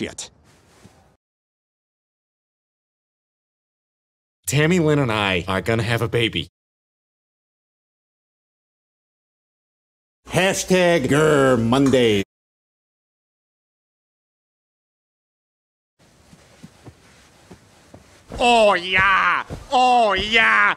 shit. Tammy Lynn and I are gonna have a baby. Hashtag Grr Monday. Oh yeah! Oh yeah!